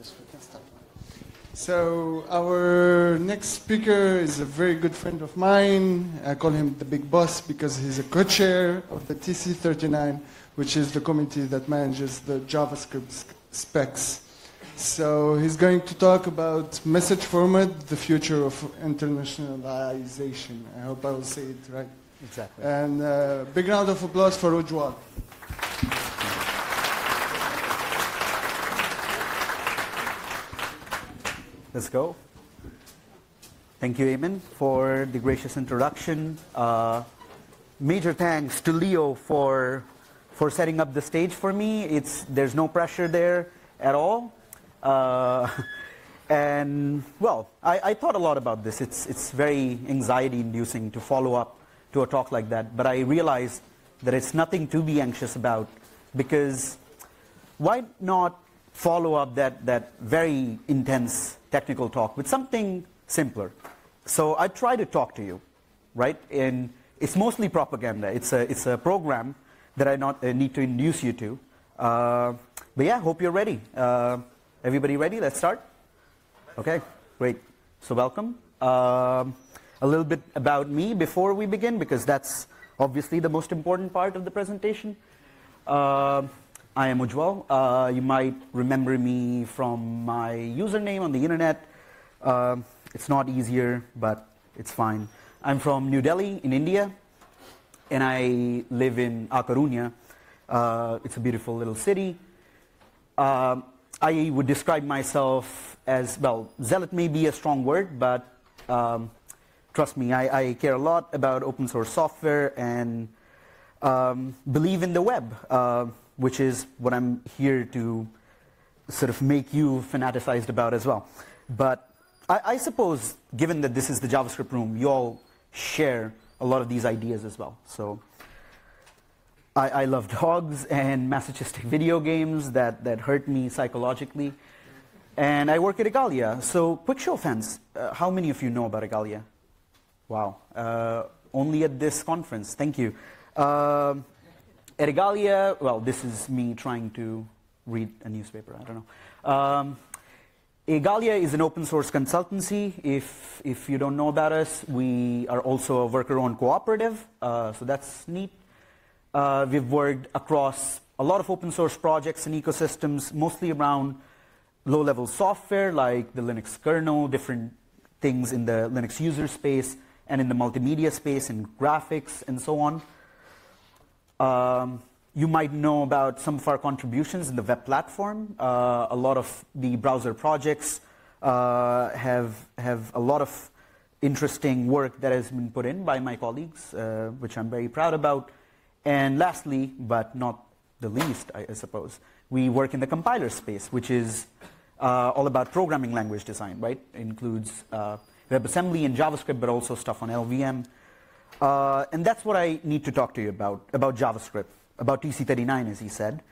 guess we can start. So our next speaker is a very good friend of mine. I call him the big boss because he's a co-chair of the TC39, which is the committee that manages the JavaScript specs. So he's going to talk about message format, the future of internationalization. I hope I will say it right. Exactly. And uh, big round of applause for Ujjwal. Let's go. Thank you, Eamon, for the gracious introduction. Uh, major thanks to Leo for for setting up the stage for me. It's there's no pressure there at all. Uh, and well, I, I, thought a lot about this. It's it's very anxiety-inducing to follow up to a talk like that. But I realized that it's nothing to be anxious about because why not follow up that, that very intense technical talk with something simpler. So I try to talk to you, right? And it's mostly propaganda. It's a, it's a program that I not, uh, need to induce you to. Uh, but yeah, hope you're ready. Uh, everybody ready? Let's start? Okay, great. So welcome. Um, a little bit about me before we begin, because that's obviously the most important part of the presentation. Uh, I am Ujjwal. Uh, you might remember me from my username on the internet. Uh, it's not easier, but it's fine. I'm from New Delhi in India, and I live in A Coruña. Uh, it's a beautiful little city. Uh, I would describe myself as, well, zealot may be a strong word, but um, trust me, I, I, care a lot about open source software and um, believe in the web. Which is what I'm here to sort of make you fanaticized about as well. But I, I, suppose, given that this is the JavaScript room, you all share a lot of these ideas as well. So I, I love dogs and masochistic video games that, that hurt me psychologically. And I work at Igalia. So quick show of hands, uh, how many of you know about Igalia? Wow. Uh, only at this conference. Thank you. Uh, at Igalia, well, this is me trying to read a newspaper, I don't know. Um, Igalia is an open source consultancy. If, if you don't know about us, we are also a worker-owned cooperative, uh, so that's neat. Uh, we've worked across a lot of open source projects and ecosystems, mostly around low-level software like the Linux kernel, different things in the Linux user space, and in the multimedia space, and graphics, and so on. Um, you might know about some of our contributions in the web platform. Uh, a lot of the browser projects uh, have, have a lot of interesting work that has been put in by my colleagues, uh, which I'm very proud about. And lastly, but not the least, I, I suppose, we work in the compiler space, which is uh, all about programming language design, right? It includes uh, WebAssembly and JavaScript, but also stuff on LVM, uh, and that's what I need to talk to you about, about JavaScript, about TC39, as he said,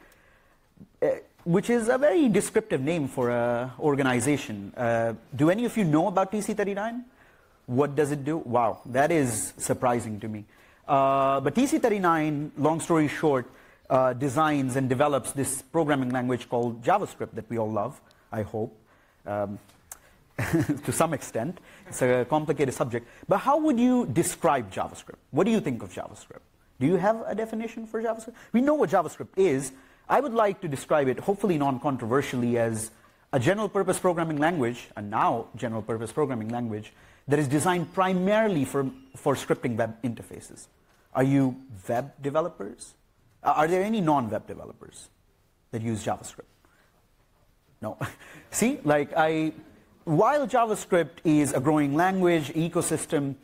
uh, which is a very descriptive name for an organization. Uh, do any of you know about TC39? What does it do? Wow, that is surprising to me. Uh, but TC39, long story short, uh, designs and develops this programming language called JavaScript that we all love, I hope. Um, to some extent. It's a complicated subject. But how would you describe JavaScript? What do you think of JavaScript? Do you have a definition for JavaScript? We know what JavaScript is. I would like to describe it, hopefully non-controversially, as a general-purpose programming language, a now general-purpose programming language, that is designed primarily for, for scripting web interfaces. Are you web developers? Are there any non-web developers that use JavaScript? No. See, like I while JavaScript is a growing language ecosystem,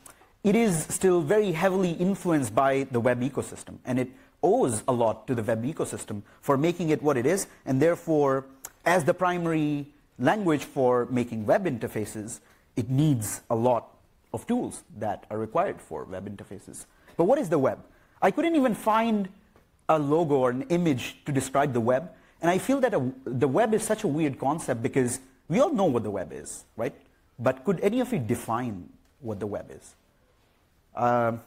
it is still very heavily influenced by the web ecosystem. And it owes a lot to the web ecosystem for making it what it is. And therefore, as the primary language for making web interfaces, it needs a lot of tools that are required for web interfaces. But what is the web? I couldn't even find a logo or an image to describe the web. And I feel that a, the web is such a weird concept because we all know what the web is, right? But could any of you define what the web is? Um,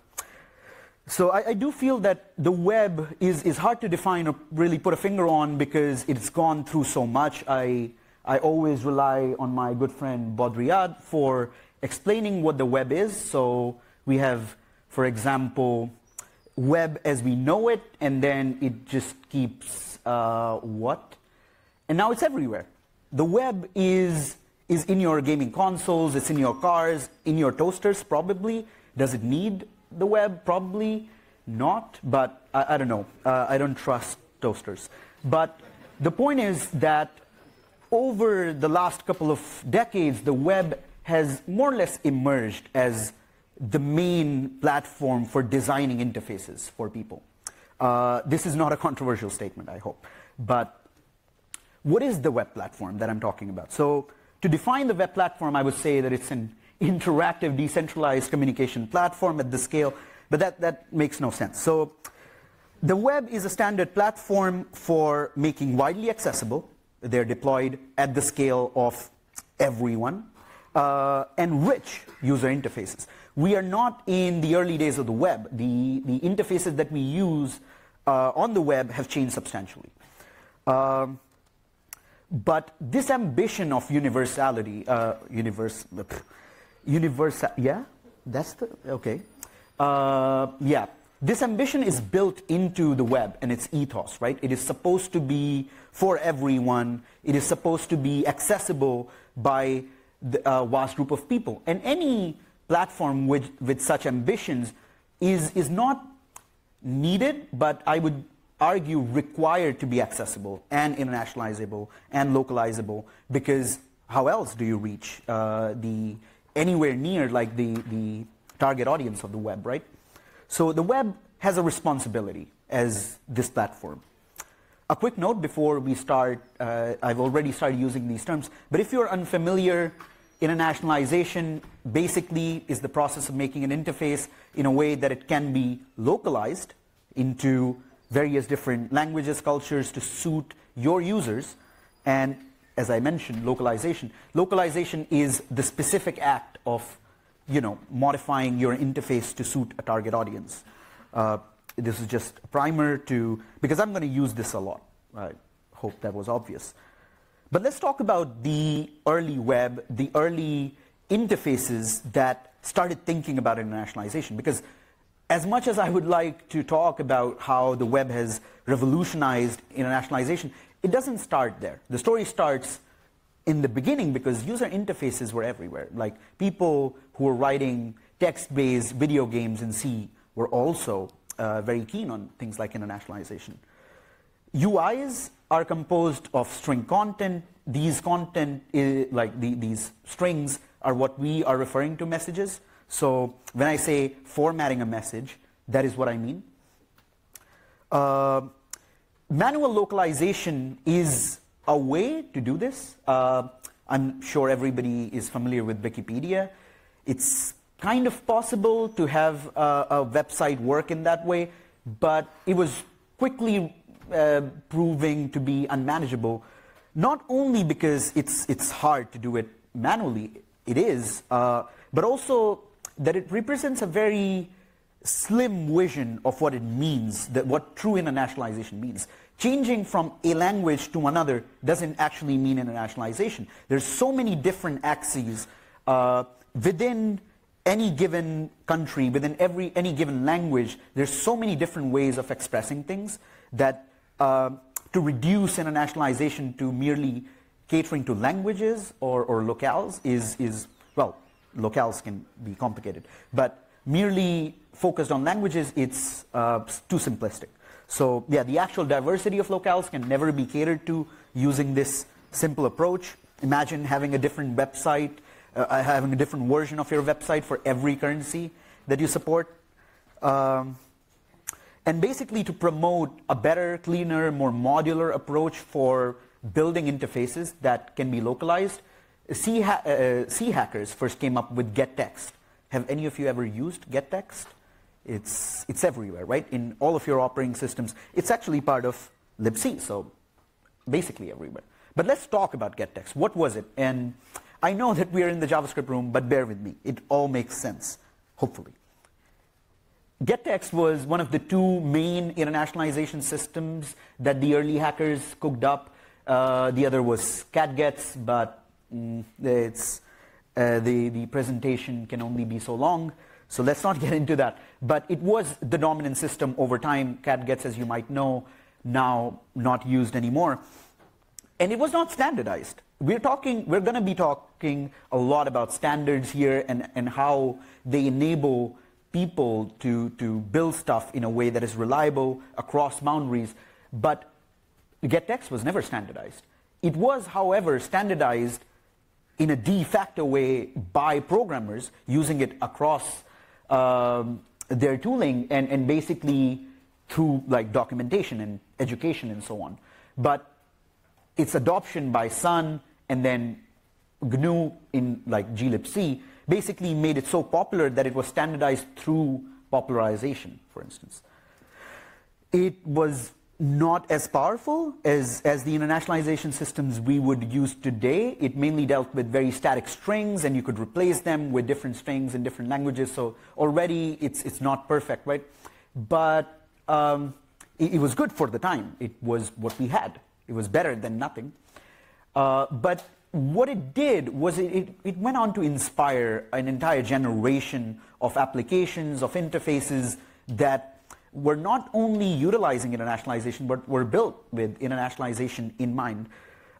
so I, I, do feel that the web is, is hard to define or really put a finger on because it's gone through so much. I, I always rely on my good friend Baudrillard for explaining what the web is. So we have, for example, web as we know it, and then it just keeps uh, what? And now it's everywhere. The web is, is in your gaming consoles, it's in your cars, in your toasters, probably. Does it need the web? Probably not, but I, I don't know. Uh, I don't trust toasters. But the point is that over the last couple of decades, the web has more or less emerged as the main platform for designing interfaces for people. Uh, this is not a controversial statement, I hope. But what is the web platform that I'm talking about? So to define the web platform, I would say that it's an interactive, decentralized communication platform at the scale, but that, that makes no sense. So the web is a standard platform for making widely accessible. They're deployed at the scale of everyone uh, and rich user interfaces. We are not in the early days of the web. The, the interfaces that we use uh, on the web have changed substantially. Um, but this ambition of universality, uh, universe, universal, yeah, that's the, okay. Uh, yeah, this ambition is built into the web and its ethos, right? It is supposed to be for everyone. It is supposed to be accessible by the, uh, vast group of people. And any platform with, with such ambitions is, is not needed, but I would argue required to be accessible and internationalizable and localizable because how else do you reach uh, the anywhere near like the, the target audience of the web, right? So the web has a responsibility as this platform. A quick note before we start, uh, I've already started using these terms, but if you're unfamiliar, internationalization basically is the process of making an interface in a way that it can be localized into various different languages, cultures to suit your users. And as I mentioned, localization. Localization is the specific act of you know, modifying your interface to suit a target audience. Uh, this is just a primer to, because I'm going to use this a lot. I hope that was obvious. But let's talk about the early web, the early interfaces that started thinking about internationalization. Because as much as I would like to talk about how the web has revolutionized internationalization, it doesn't start there. The story starts in the beginning because user interfaces were everywhere. Like people who were writing text-based video games in C were also uh, very keen on things like internationalization. UIs are composed of string content. These content, is, like the, these strings, are what we are referring to messages. So when I say formatting a message, that is what I mean. Uh, manual localization is a way to do this. Uh, I'm sure everybody is familiar with Wikipedia. It's kind of possible to have a, a website work in that way, but it was quickly uh, proving to be unmanageable, not only because it's, it's hard to do it manually, it is, uh, but also that it represents a very slim vision of what it means, that what true internationalization means. Changing from a language to another doesn't actually mean internationalization. There's so many different axes uh, within any given country, within every any given language. There's so many different ways of expressing things that uh, to reduce internationalization to merely catering to languages or, or locales is, is, well, locales can be complicated, but merely focused on languages, it's uh, too simplistic. So yeah, the actual diversity of locales can never be catered to using this simple approach. Imagine having a different website, uh, having a different version of your website for every currency that you support. Um, and basically to promote a better, cleaner, more modular approach for building interfaces that can be localized, C, ha uh, C hackers first came up with gettext. Have any of you ever used gettext? It's, it's everywhere, right? In all of your operating systems. It's actually part of libc, so basically everywhere. But let's talk about gettext. What was it? And I know that we are in the JavaScript room, but bear with me. It all makes sense, hopefully. GetText was one of the two main internationalization systems that the early hackers cooked up. Uh, the other was catgets, but mm, it's, uh, the, the presentation can only be so long. So let's not get into that. But it was the dominant system over time. catgets, as you might know, now not used anymore. And it was not standardized. We're talking, we're going to be talking a lot about standards here and, and how they enable people to, to build stuff in a way that is reliable across boundaries. But gettext was never standardized. It was, however, standardized in a de facto way by programmers using it across um, their tooling and, and basically through like documentation and education and so on. But its adoption by Sun and then GNU in like glibc basically made it so popular that it was standardized through popularization, for instance. It was not as powerful as, as the internationalization systems we would use today. It mainly dealt with very static strings and you could replace them with different strings in different languages. So already it's, it's not perfect, right? But um, it, it, was good for the time. It was what we had. It was better than nothing. Uh, but what it did was it, it, it went on to inspire an entire generation of applications, of interfaces that were not only utilizing internationalization, but were built with internationalization in mind.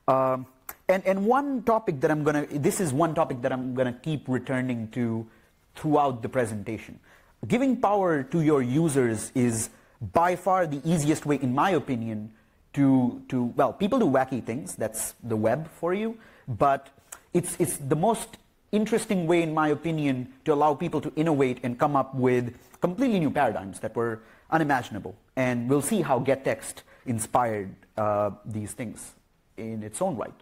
Um, and, and one topic that I'm going to, this is one topic that I'm going to keep returning to throughout the presentation. Giving power to your users is by far the easiest way, in my opinion, to, to well, people do wacky things, that's the web for you, but it's, it's the most interesting way, in my opinion, to allow people to innovate and come up with completely new paradigms that were unimaginable. And we'll see how gettext inspired uh, these things in its own right.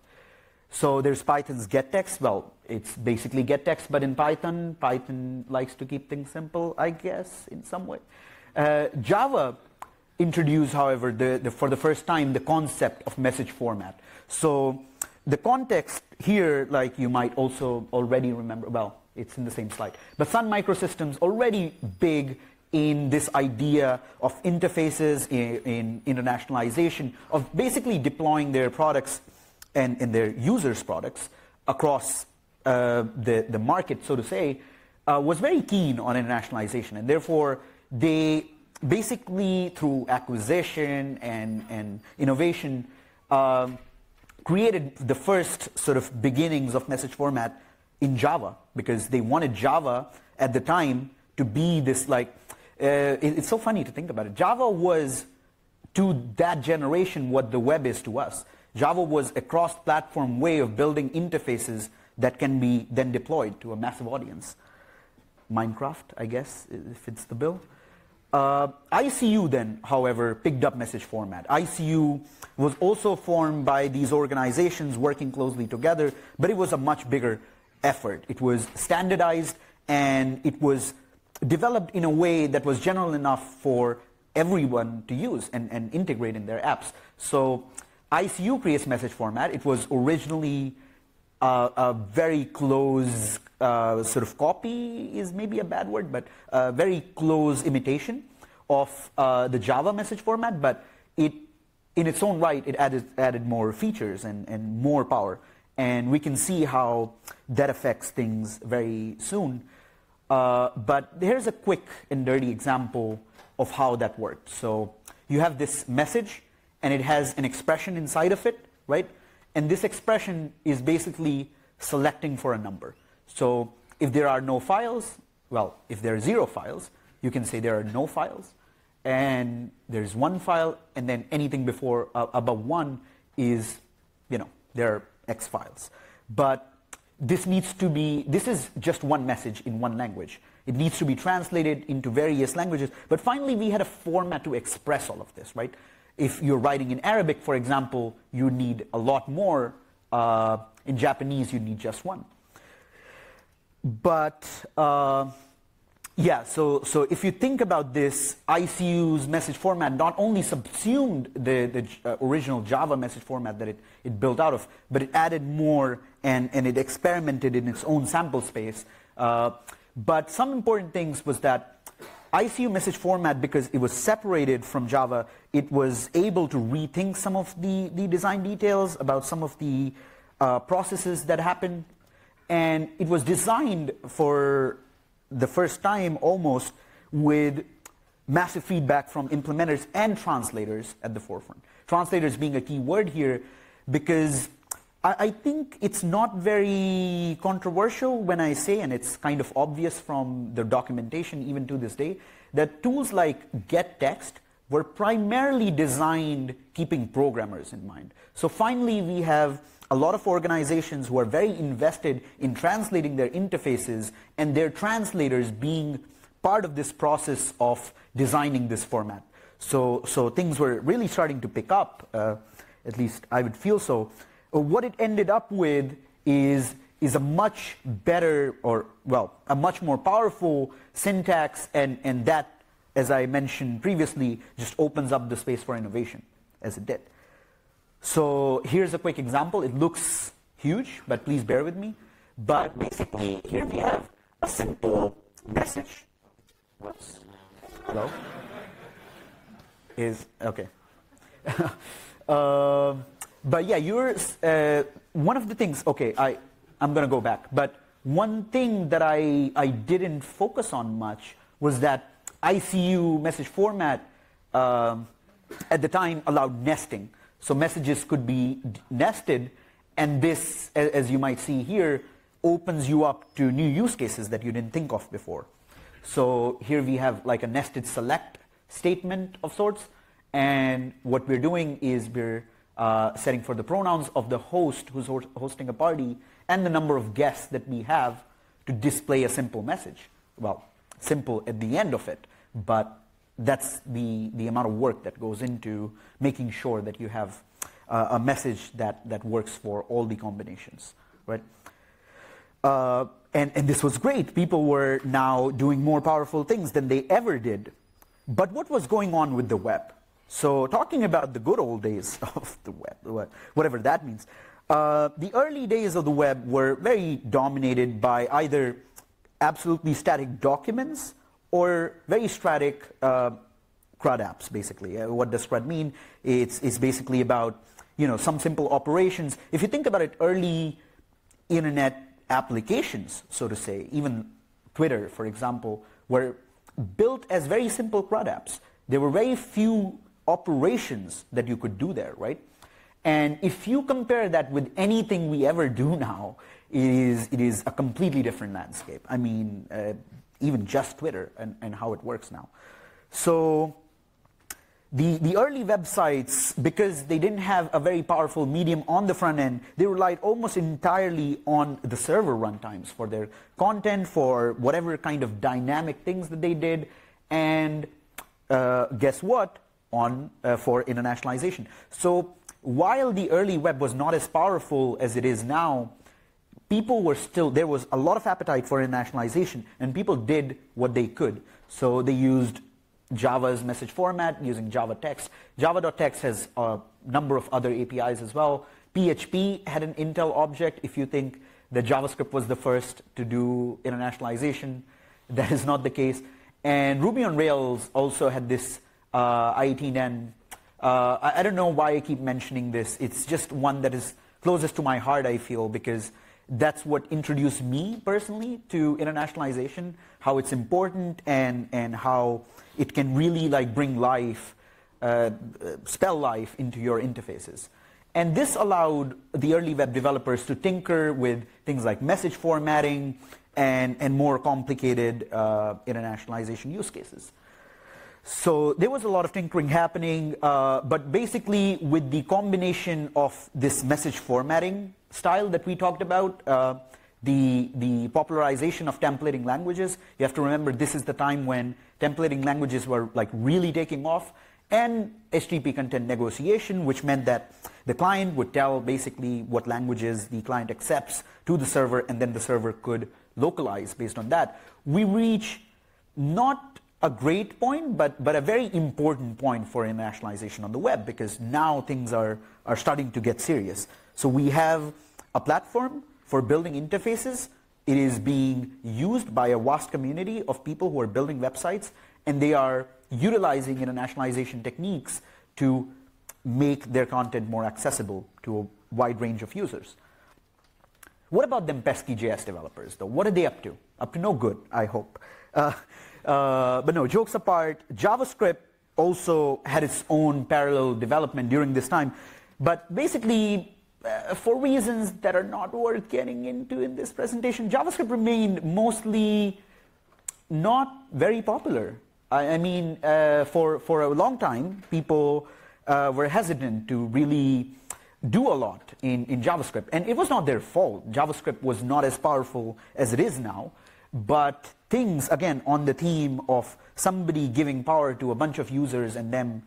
So there's Python's gettext. Well, it's basically gettext, but in Python, Python likes to keep things simple, I guess, in some way. Uh, Java introduced, however, the, the, for the first time, the concept of message format. So the context here, like you might also already remember, well, it's in the same slide. But Sun Microsystems already big in this idea of interfaces, in, in internationalization, of basically deploying their products and, and their users' products across uh, the, the market, so to say, uh, was very keen on internationalization. And therefore, they basically, through acquisition and, and innovation, um, created the first sort of beginnings of message format in Java because they wanted Java at the time to be this like uh, it, it's so funny to think about it. Java was to that generation what the web is to us. Java was a cross-platform way of building interfaces that can be then deployed to a massive audience. Minecraft, I guess, fits the bill. Uh, ICU then, however, picked up message format. ICU was also formed by these organizations working closely together, but it was a much bigger effort. It was standardized and it was developed in a way that was general enough for everyone to use and, and integrate in their apps. So ICU creates message format. It was originally a very close uh, sort of copy is maybe a bad word, but a very close imitation of uh, the Java message format, but it, in its own right, it added, added more features and, and more power. And we can see how that affects things very soon. Uh, but here's a quick and dirty example of how that worked. So you have this message, and it has an expression inside of it, right? And this expression is basically selecting for a number. So if there are no files, well, if there are zero files, you can say there are no files. And there's one file, and then anything before uh, above one is, you know, there are X files. But this needs to be, this is just one message in one language. It needs to be translated into various languages. But finally, we had a format to express all of this, right? If you're writing in Arabic, for example, you need a lot more. Uh, in Japanese, you need just one. But uh, yeah, so, so if you think about this, ICU's message format not only subsumed the, the uh, original Java message format that it, it built out of, but it added more and, and it experimented in its own sample space. Uh, but some important things was that ICU message format, because it was separated from Java, it was able to rethink some of the, the design details about some of the uh, processes that happen. And it was designed for the first time almost with massive feedback from implementers and translators at the forefront. Translators being a key word here because I, I, think it's not very controversial when I say, and it's kind of obvious from the documentation even to this day, that tools like gettext were primarily designed keeping programmers in mind. So finally we have a lot of organizations who are very invested in translating their interfaces and their translators being part of this process of designing this format. So, so things were really starting to pick up, uh, at least I would feel so. Uh, what it ended up with is, is a much better, or well, a much more powerful syntax, and, and that, as I mentioned previously, just opens up the space for innovation, as it did. So here's a quick example. It looks huge, but please bear with me. But basically, here we have a simple message. Whoops. Hello? Is, okay. uh, but yeah, you're, uh, one of the things, okay, I, I'm going to go back. But one thing that I, I didn't focus on much was that ICU message format uh, at the time allowed nesting. So messages could be nested, and this, as you might see here, opens you up to new use cases that you didn't think of before. So here we have like a nested select statement of sorts, and what we're doing is we're uh, setting for the pronouns of the host who's hosting a party and the number of guests that we have to display a simple message. Well, simple at the end of it, but that's the, the amount of work that goes into making sure that you have uh, a message that, that works for all the combinations, right? Uh, and, and this was great. People were now doing more powerful things than they ever did. But what was going on with the web? So talking about the good old days of the web, whatever that means, uh, the early days of the web were very dominated by either absolutely static documents or very static uh, CRUD apps, basically. Uh, what does CRUD mean? It's, it's basically about you know, some simple operations. If you think about it, early internet applications, so to say, even Twitter, for example, were built as very simple CRUD apps. There were very few operations that you could do there, right? And if you compare that with anything we ever do now, it is, it is a completely different landscape. I mean, uh, even just Twitter and, and how it works now. So the, the early websites, because they didn't have a very powerful medium on the front end, they relied almost entirely on the server runtimes for their content, for whatever kind of dynamic things that they did, and uh, guess what? On uh, for internationalization. So while the early web was not as powerful as it is now, people were still, there was a lot of appetite for internationalization, and people did what they could. So they used Java's message format using Java text. Java.text has a number of other APIs as well. PHP had an Intl object. If you think that JavaScript was the first to do internationalization, that is not the case. And Ruby on Rails also had this uh, I18N. Uh, I, I don't know why I keep mentioning this. It's just one that is closest to my heart, I feel, because that's what introduced me personally to internationalization, how it's important and, and how it can really like bring life, uh, spell life into your interfaces. And this allowed the early web developers to tinker with things like message formatting and, and more complicated uh, internationalization use cases. So there was a lot of tinkering happening, uh, but basically with the combination of this message formatting style that we talked about, uh, the, the popularization of templating languages. You have to remember this is the time when templating languages were like really taking off and HTTP content negotiation, which meant that the client would tell basically what languages the client accepts to the server and then the server could localize based on that. We reach not a great point, but, but a very important point for internationalization on the web because now things are, are starting to get serious. So we have a platform for building interfaces. It is being used by a vast community of people who are building websites and they are utilizing internationalization techniques to make their content more accessible to a wide range of users. What about them pesky JS developers, though? What are they up to? Up to no good, I hope. Uh, uh, but no, jokes apart, JavaScript also had its own parallel development during this time. But basically, uh, for reasons that are not worth getting into in this presentation, JavaScript remained mostly not very popular. I, I mean, uh, for, for a long time, people uh, were hesitant to really do a lot in, in JavaScript. And it was not their fault. JavaScript was not as powerful as it is now. But things, again, on the theme of somebody giving power to a bunch of users and them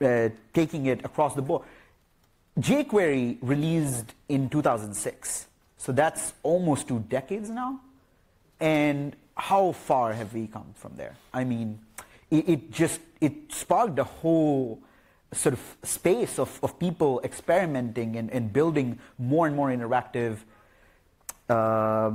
uh, taking it across the board. jQuery released in 2006. So that's almost two decades now. And how far have we come from there? I mean, it, it just, it sparked a whole sort of space of, of people experimenting and, and building more and more interactive uh,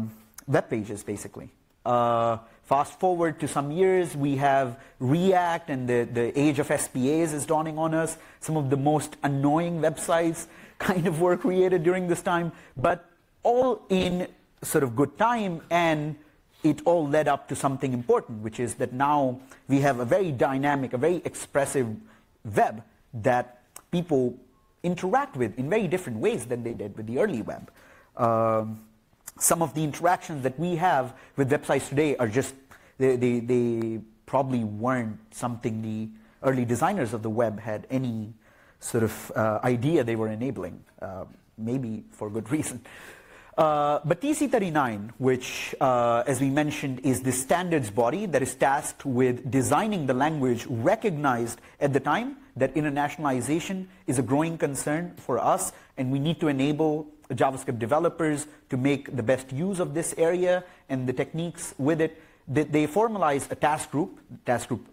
web pages, basically. Uh, fast forward to some years, we have React and the, the age of SPAs is dawning on us. Some of the most annoying websites kind of were created during this time, but all in sort of good time and it all led up to something important, which is that now we have a very dynamic, a very expressive web that people interact with in very different ways than they did with the early web. Um, some of the interactions that we have with websites today are just, they, they, they probably weren't something the early designers of the web had any sort of uh, idea they were enabling, uh, maybe for good reason. Uh, but TC39, which, uh, as we mentioned, is the standards body that is tasked with designing the language, recognized at the time that internationalization is a growing concern for us, and we need to enable JavaScript developers to make the best use of this area and the techniques with it. They, formalize a task group, task group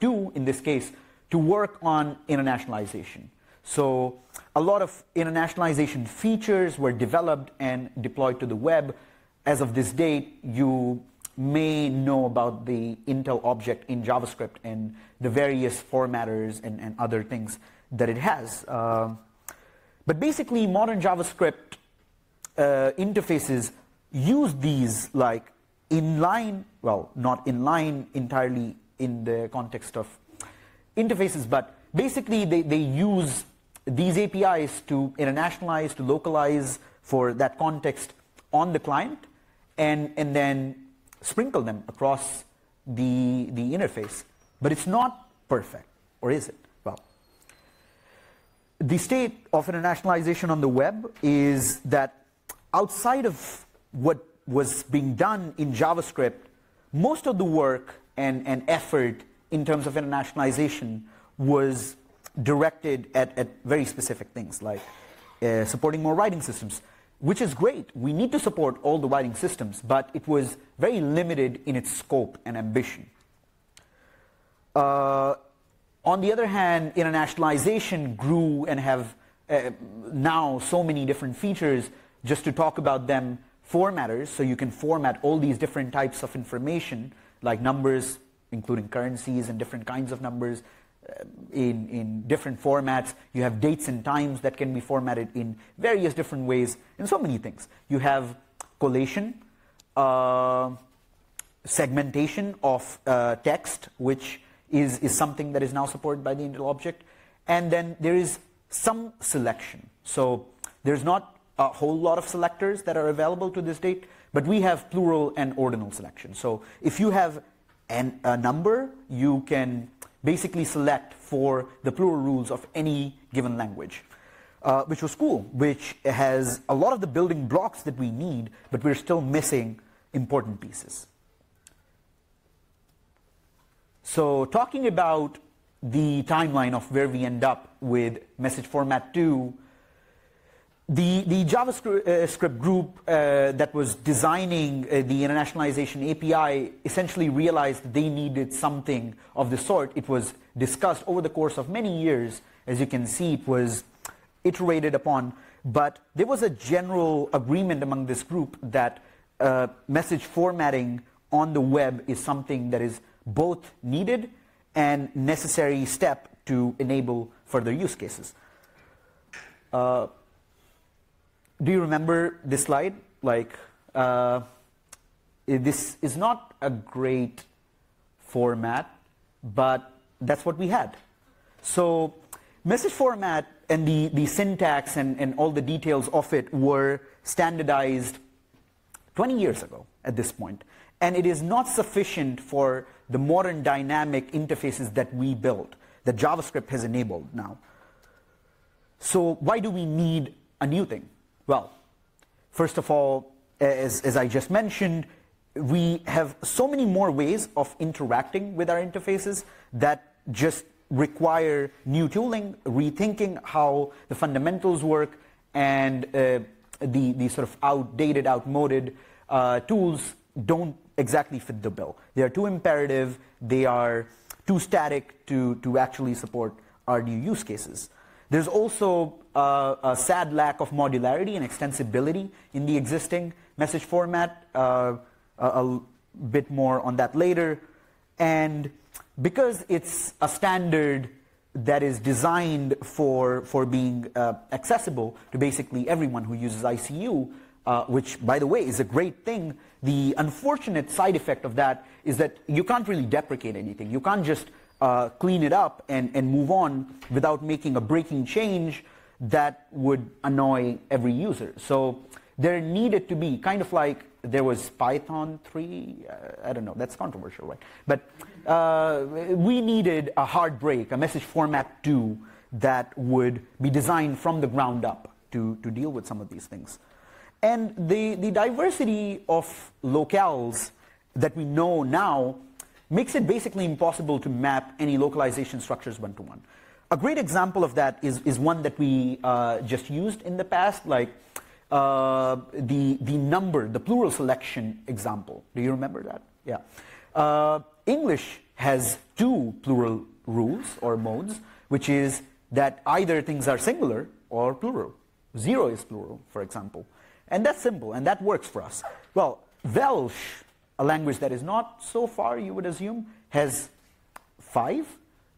two in this case, to work on internationalization. So a lot of internationalization features were developed and deployed to the web. As of this date, you may know about the Intl object in JavaScript and the various formatters and, and other things that it has. Uh, but basically, modern JavaScript uh, interfaces use these like inline, well, not inline entirely in the context of interfaces, but basically they, they use these APIs to internationalize, to localize for that context on the client, and, and then sprinkle them across the, the interface. But it's not perfect, or is it? Well, the state of internationalization on the web is that outside of what was being done in JavaScript, most of the work and, and effort in terms of internationalization was directed at, at very specific things like uh, supporting more writing systems, which is great. We need to support all the writing systems, but it was very limited in its scope and ambition. Uh, on the other hand, internationalization grew and have uh, now so many different features. Just to talk about them, formatters, so you can format all these different types of information, like numbers, including currencies and different kinds of numbers, in, in different formats. You have dates and times that can be formatted in various different ways, in so many things. You have collation, uh, segmentation of uh, text, which is, is something that is now supported by the Intl object. And then there is some selection. So there's not a whole lot of selectors that are available to this date, but we have plural and ordinal selection. So if you have an, a number, you can basically select for the plural rules of any given language. Uh, which was cool, which has a lot of the building blocks that we need, but we're still missing important pieces. So talking about the timeline of where we end up with message format 2, the, the JavaScript uh, group uh, that was designing uh, the internationalization API essentially realized they needed something of the sort. It was discussed over the course of many years. As you can see, it was iterated upon. But there was a general agreement among this group that uh, message formatting on the web is something that is both needed and necessary step to enable further use cases. Uh, do you remember this slide? Like, uh, this is not a great format, but that's what we had. So message format and the, the syntax and, and all the details of it were standardized 20 years ago at this point. And it is not sufficient for the modern dynamic interfaces that we built, that JavaScript has enabled now. So why do we need a new thing? Well, first of all, as, as I just mentioned, we have so many more ways of interacting with our interfaces that just require new tooling, rethinking how the fundamentals work, and uh, the, the sort of outdated, outmoded uh, tools don't exactly fit the bill. They are too imperative, they are too static to, to actually support our new use cases. There's also a sad lack of modularity and extensibility in the existing message format. Uh, a, a bit more on that later. And because it's a standard that is designed for, for being uh, accessible to basically everyone who uses ICU, uh, which, by the way, is a great thing. The unfortunate side effect of that is that you can't really deprecate anything. You can't just uh, clean it up and, and move on without making a breaking change that would annoy every user. So there needed to be kind of like there was Python 3. Uh, I don't know, that's controversial, right? But uh, we needed a hard break, a message format 2 that would be designed from the ground up to, to deal with some of these things. And the, the diversity of locales that we know now makes it basically impossible to map any localization structures one to one. A great example of that is, is one that we uh, just used in the past, like uh, the, the number, the plural selection example. Do you remember that? Yeah. Uh, English has two plural rules or modes, which is that either things are singular or plural. Zero is plural, for example. And that's simple, and that works for us. Well, Welsh, a language that is not so far, you would assume, has five.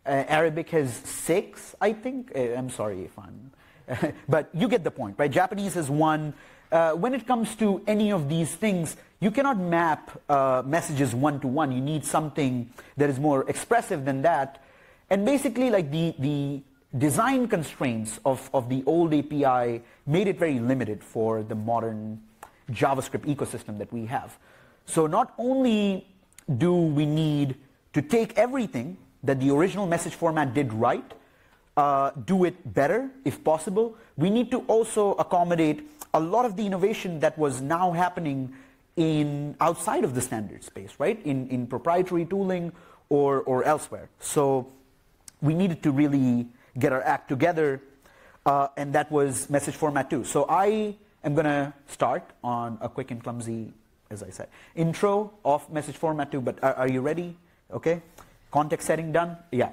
Uh, Arabic has six, I think. Uh, I'm sorry if I'm but you get the point, right? Japanese is one. Uh, when it comes to any of these things, you cannot map uh, messages one to one. You need something that is more expressive than that. And basically, like the, the design constraints of, of the old API made it very limited for the modern JavaScript ecosystem that we have. So not only do we need to take everything that the original message format did right, uh, do it better if possible. We need to also accommodate a lot of the innovation that was now happening in outside of the standard space, right? In, in proprietary tooling or, or elsewhere. So we needed to really get our act together, uh, and that was message format two. So I am going to start on a quick and clumsy, as I said, intro of message format too, but are, are you ready? Okay? Context setting done? Yeah.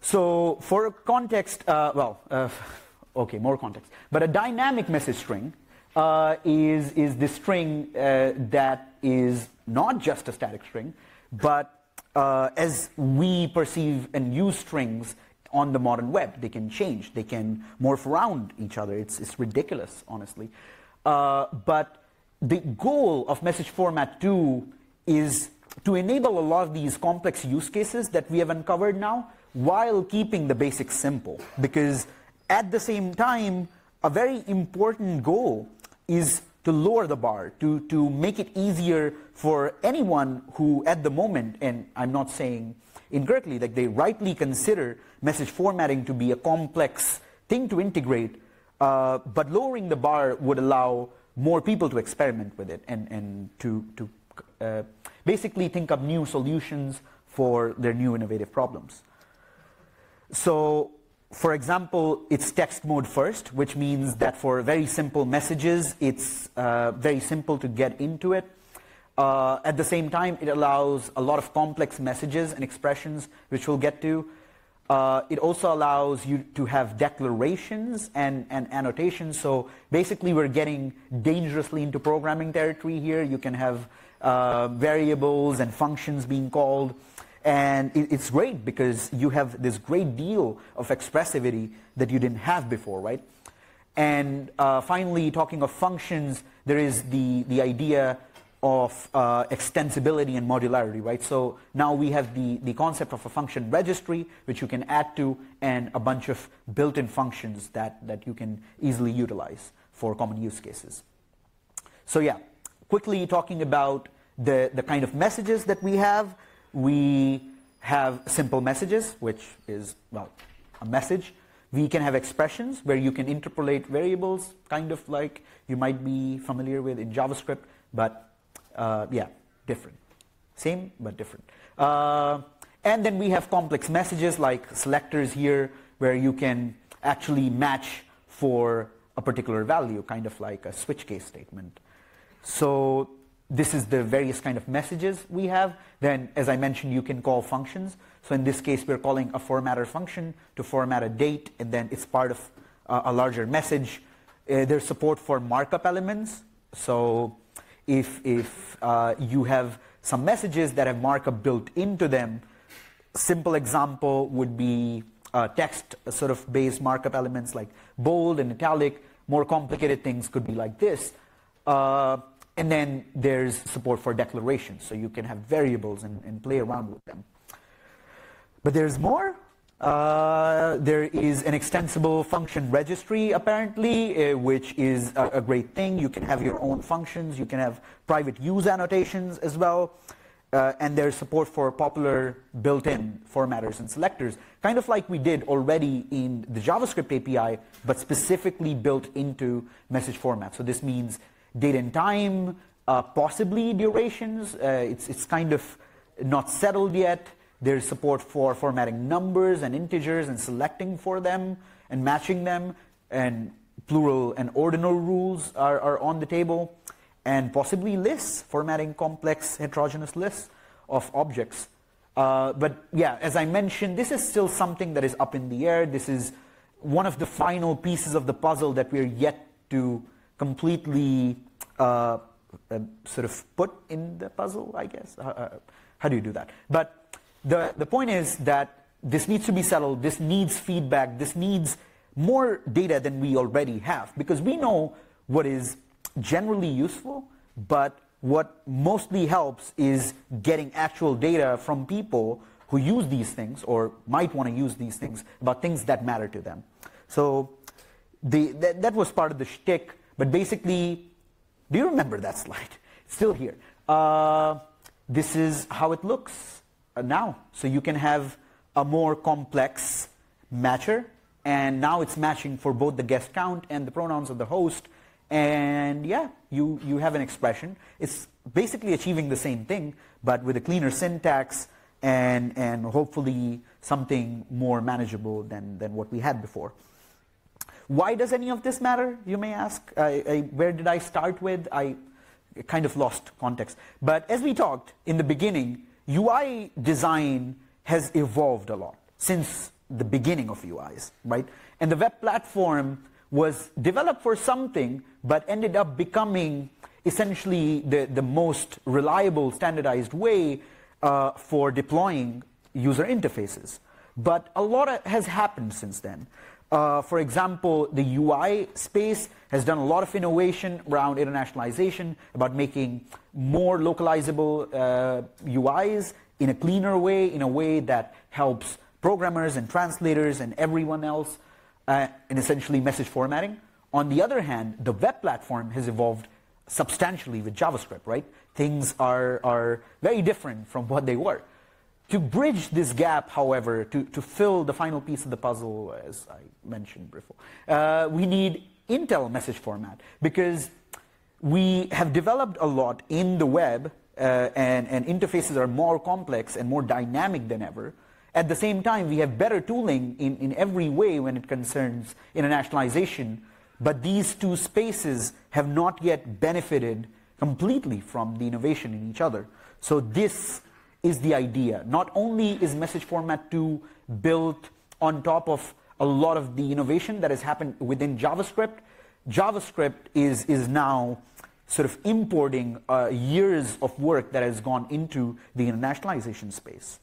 So for context, uh, well, uh, okay, more context. But a dynamic message string uh, is, is the string uh, that is not just a static string, but uh, as we perceive and use strings on the modern web, they can change, they can morph around each other. It's, it's ridiculous, honestly. Uh, but the goal of message format 2 is to enable a lot of these complex use cases that we have uncovered now while keeping the basics simple. Because at the same time, a very important goal is to lower the bar, to, to make it easier for anyone who at the moment, and I'm not saying incorrectly, like they rightly consider message formatting to be a complex thing to integrate, uh, but lowering the bar would allow more people to experiment with it and, and to, to uh, basically think up new solutions for their new innovative problems. So for example, it's text mode first, which means that for very simple messages, it's uh, very simple to get into it. Uh, at the same time, it allows a lot of complex messages and expressions, which we'll get to. Uh, it also allows you to have declarations and, and annotations. So basically, we're getting dangerously into programming territory here. You can have uh, variables and functions being called. And it, it's great because you have this great deal of expressivity that you didn't have before, right? And uh, finally, talking of functions, there is the, the idea of uh, extensibility and modularity, right? So now we have the, the concept of a function registry, which you can add to, and a bunch of built-in functions that, that you can easily utilize for common use cases. So yeah, quickly talking about the, the kind of messages that we have. We have simple messages, which is, well, a message. We can have expressions where you can interpolate variables, kind of like you might be familiar with in JavaScript, but uh, yeah, different. Same, but different. Uh, and then we have complex messages like selectors here, where you can actually match for a particular value, kind of like a switch case statement. So this is the various kind of messages we have. Then, as I mentioned, you can call functions. So in this case, we're calling a formatter function to format a date, and then it's part of uh, a larger message. Uh, there's support for markup elements. So if, if uh, you have some messages that have markup built into them, simple example would be uh, text sort of based markup elements like bold and italic. More complicated things could be like this. Uh, and then there's support for declarations, so you can have variables and, and play around with them. But there's more. Uh, there is an extensible function registry, apparently, uh, which is a, a, great thing. You can have your own functions. You can have private use annotations as well. Uh, and there's support for popular built-in formatters and selectors, kind of like we did already in the JavaScript API, but specifically built into message format. So this means date and time, uh, possibly durations. Uh, it's, it's kind of not settled yet. There's support for formatting numbers and integers and selecting for them and matching them. And plural and ordinal rules are, are on the table. And possibly lists, formatting complex heterogeneous lists of objects. Uh, but yeah, as I mentioned, this is still something that is up in the air. This is one of the final pieces of the puzzle that we're yet to completely uh, uh, sort of put in the puzzle, I guess. Uh, how do you do that? But the, the point is that this needs to be settled, this needs feedback, this needs more data than we already have because we know what is generally useful, but what mostly helps is getting actual data from people who use these things or might want to use these things about things that matter to them. So the, that, that was part of the shtick, but basically do you remember that slide? It's still here. Uh, this is how it looks Uh, now. So you can have a more complex matcher, and now it's matching for both the guest count and the pronouns of the host. And yeah, you, you have an expression. It's basically achieving the same thing, but with a cleaner syntax and, and hopefully something more manageable than, than what we had before. Why does any of this matter, you may ask? I, I, where did I start with? I kind of lost context. But as we talked in the beginning, UI design has evolved a lot since the beginning of UIs, right? And the web platform was developed for something, but ended up becoming essentially the, the most reliable standardized way uh, for deploying user interfaces. But a lot has happened since then. Uh, for example, the UI space has done a lot of innovation around internationalization, about making more localizable uh, UIs in a cleaner way, in a way that helps programmers and translators and everyone else uh, in essentially message formatting. On the other hand, the web platform has evolved substantially with JavaScript, right? Things are, are very different from what they were. To bridge this gap, however, to, to fill the final piece of the puzzle, as I mentioned before, uh, we need Intl message format because we have developed a lot in the web uh, and, and interfaces are more complex and more dynamic than ever. At the same time, we have better tooling in, in every way when it concerns internationalization, but these two spaces have not yet benefited completely from the innovation in each other. So this is the idea. Not only is message format 2 built on top of a lot of the innovation that has happened within JavaScript, JavaScript is, is now sort of importing uh, years of work that has gone into the internationalization space.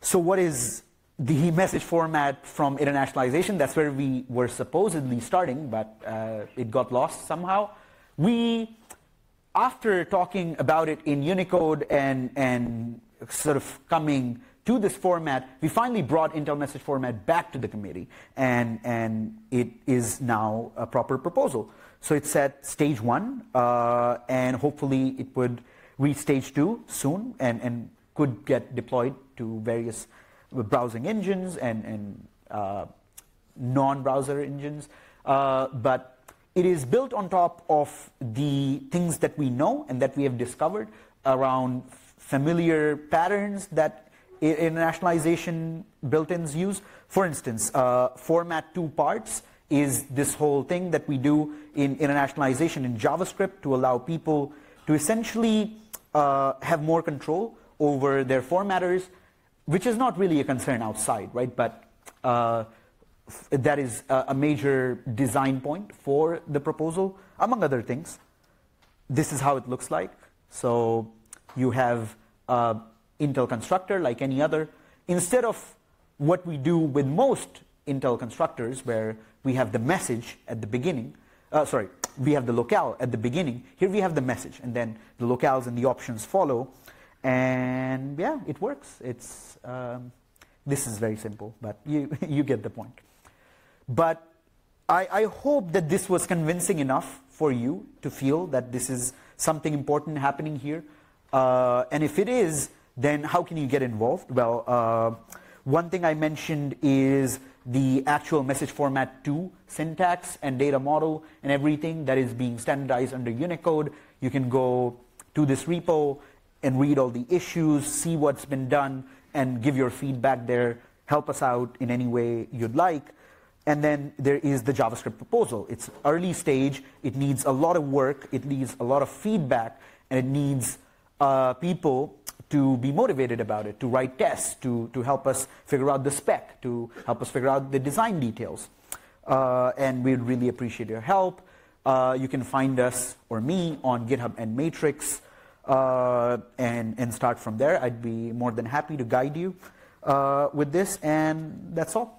So what is the message format from internationalization? That's where we were supposedly starting, but uh, it got lost somehow. We, after talking about it in Unicode and, and sort of coming to this format, we finally brought Intl message format back to the committee, and, and it is now a proper proposal. So it's at stage one, uh, and hopefully it would reach stage two soon, and, and could get deployed to various browsing engines and, and uh, non-browser engines. Uh, but it is built on top of the things that we know and that we have discovered around familiar patterns that internationalization built-ins use. For instance, uh, formatToParts is this whole thing that we do in internationalization in JavaScript to allow people to essentially uh, have more control over their formatters, which is not really a concern outside, right? But uh, that is a, major design point for the proposal, among other things. This is how it looks like. So you have Intl constructor like any other. Instead of what we do with most Intl constructors, where we have the message at the beginning, uh, sorry, we have the locale at the beginning. Here we have the message, and then the locales and the options follow. And yeah, it works. It's um, this is very simple, but you you get the point. But I, I hope that this was convincing enough for you to feel that this is something important happening here. Uh, and if it is, then how can you get involved? Well, uh, one thing I mentioned is the actual message format 2 syntax and data model and everything that is being standardized under Unicode. You can go to this repo and read all the issues, see what's been done, and give your feedback there. Help us out in any way you'd like. And then there is the JavaScript proposal. It's early stage. It needs a lot of work. It needs a lot of feedback. And it needs uh, people to be motivated about it, to write tests, to, to help us figure out the spec, to help us figure out the design details. Uh, and we'd really appreciate your help. Uh, you can find us or me on GitHub and Matrix uh, and, and start from there. I'd be more than happy to guide you uh, with this, and that's all.